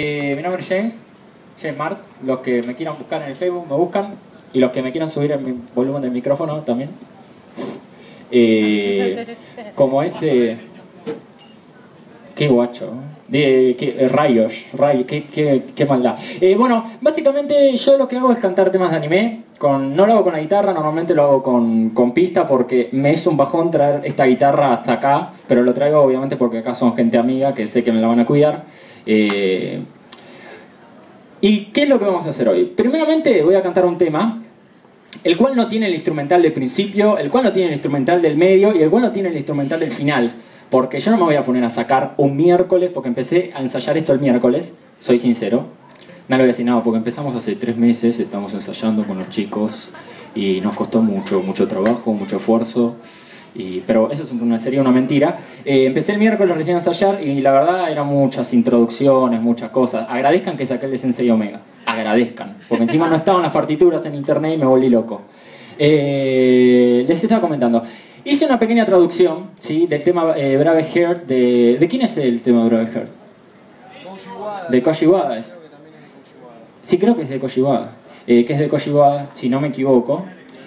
Eh, mi nombre es James, James Mart. Los que me quieran buscar en el Facebook me buscan. Y los que me quieran subir mi volumen del micrófono también. Eh, como ese. Qué guacho. De, qué, eh, rayos, rayos, qué, qué, maldad. Eh, bueno, básicamente yo lo que hago es cantar temas de anime. Con, no lo hago con la guitarra, normalmente lo hago con, con pista porque me es un bajón traer esta guitarra hasta acá. Pero lo traigo obviamente porque acá son gente amiga que sé que me la van a cuidar. Eh, ¿Y qué es lo que vamos a hacer hoy? Primeramente voy a cantar un tema, el cual no tiene el instrumental del principio, el cual no tiene el instrumental del medio y el cual no tiene el instrumental del final. Porque yo no me voy a poner a sacar un miércoles, porque empecé a ensayar esto el miércoles, soy sincero. No lo voy a decir nada, porque empezamos hace tres meses, estamos ensayando con los chicos y nos costó mucho, mucho trabajo, mucho esfuerzo. Pero eso es una, sería una mentira. Eh, empecé el miércoles recién a ensayar y la verdad eran muchas introducciones, muchas cosas. Agradezcan que saqué el de Omega. Agradezcan. Porque encima no estaban las partituras en internet y me volví loco. Eh, les estaba comentando. Hice una pequeña traducción ¿sí? del tema eh, Brave Heart. De, ¿De quién es el tema Brave Heart? De Koji Wada. Es. Sí, creo que es de Koji Wada. Eh, que es de Koji Wada, si no me equivoco.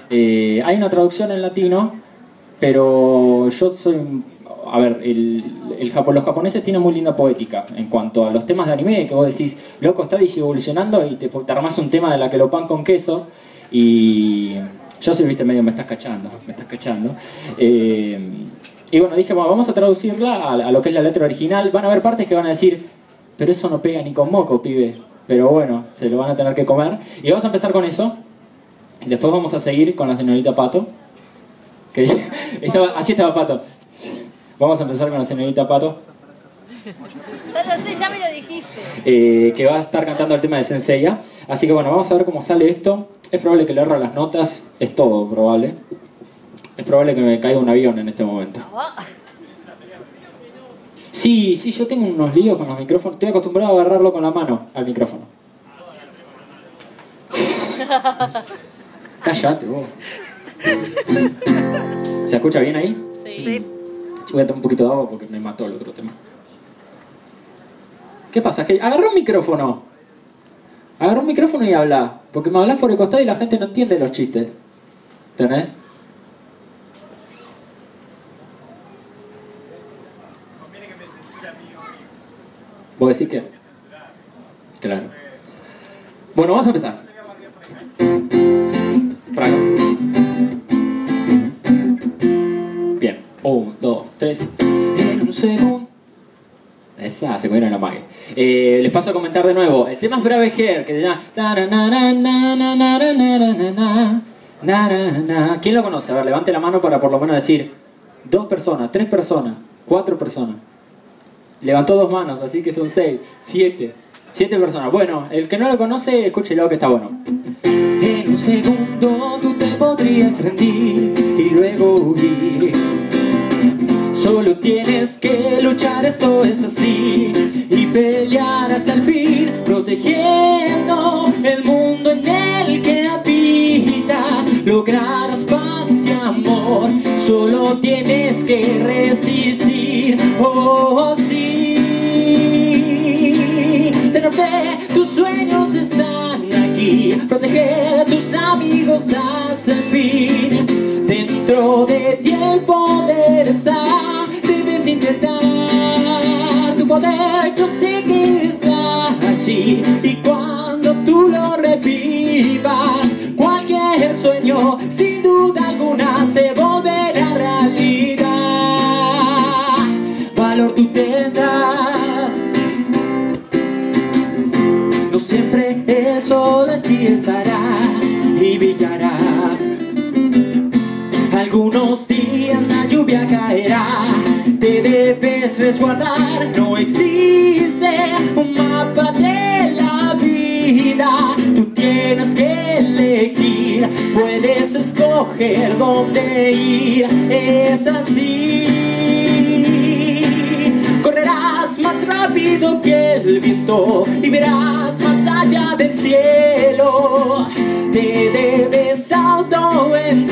Eh, hay una traducción en latino pero yo soy a ver, el, el, los japoneses tienen muy linda poética en cuanto a los temas de anime, que vos decís, loco, está evolucionando y te, te armás un tema de la que lo pan con queso y yo soy, viste, medio me estás cachando, me estás cachando. Eh, y bueno, dije, bueno, vamos a traducirla a, a, lo que es la letra original. Van a haber partes que van a decir, pero eso no pega ni con moco, pibe. Pero bueno, se lo van a tener que comer. Y vamos a empezar con eso. Y después vamos a seguir con la señorita Pato. Que estaba, así estaba Pato. Vamos a empezar con la señorita Pato. Ya lo sé, ya me lo dijiste. Eh, que va a estar cantando el tema de Senseiya. Así que bueno, vamos a ver cómo sale esto. Es probable que le erro las notas, es todo probable. Es probable que me caiga un avión en este momento. Sí, sí, yo tengo unos líos con los micrófonos. Estoy acostumbrado a agarrarlo con la mano al micrófono. Cállate vos. ¿Se escucha bien ahí? Sí. Voy a tomar un poquito de agua porque me mató el otro tema. ¿Qué pasa? Agarra un micrófono. Agarra un micrófono y habla. Porque me hablas por el costado y la gente no entiende los chistes. ¿Tenés? ¿Vos decís qué? Claro. Bueno, vamos a empezar. Bien. Un, dos, tres. En un segundo. Esa se en la magia. Eh, les paso a comentar de nuevo. El tema es Brave Hair, que se llama. ¿Quién lo conoce? A ver, levante la mano para por lo menos decir dos personas, tres personas, cuatro personas. Levantó dos manos, así que son seis, siete. Siete personas. Bueno, el que no lo conoce, escúchelo que está bueno. En un segundo tú te podrías rendir y luego huir. Solo tienes que luchar, esto es así. Y pelear hasta el fin Protegiendo el mundo en el que habitas. Lograrás paz y amor Solo tienes que resistir. Oh sí. Tener fe, tus sueños están aquí. Proteger a tus amigos hasta revivas Cualquier sueño sin duda alguna Se volverá realidad. Valor tú tendrás. No siempre el sol ti estará Y brillará. Algunos días la lluvia caerá, te debes resguardar, no existe un mapa de la vida, tienes que elegir, puedes escoger dónde ir, es así. Correrás más rápido que el viento y verás más allá del cielo, te debes autoencontrar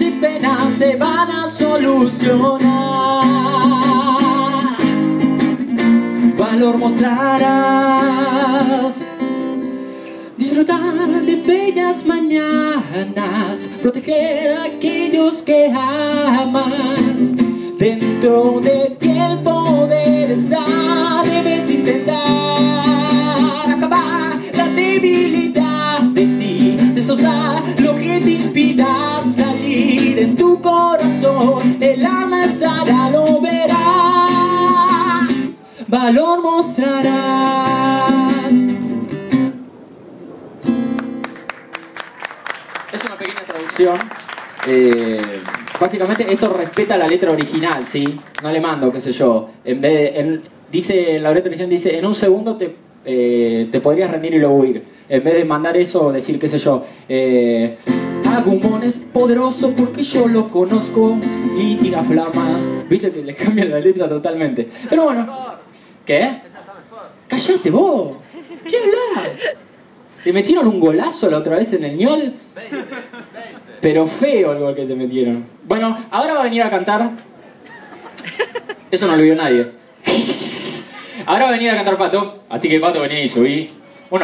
y penas se van a solucionar. Valor mostrarás. Disfrutar de bellas mañanas, proteger a aquellos que amas. Dentro de ti el poder valor mostrarás. Es una pequeña traducción. Eh, básicamente esto respeta la letra original, ¿sí? No le mando, qué sé yo. En vez de, en- dice, en la letra original dice, en un segundo te, eh, te podrías rendir y luego huir. En vez de mandar eso, decir, qué sé yo, eh, Agumon es poderoso porque yo lo conozco y tira flamas. Viste que le cambian la letra totalmente. Pero bueno, ¿qué? Cállate vos. ¿Qué hablas? Te metieron un golazo la otra vez en el ñol. Pero feo el gol que te metieron. Bueno, ahora va a venir a cantar. Eso no lo vio nadie. Ahora va a venir a cantar Pato. Así que Pato, vení y subí. Un.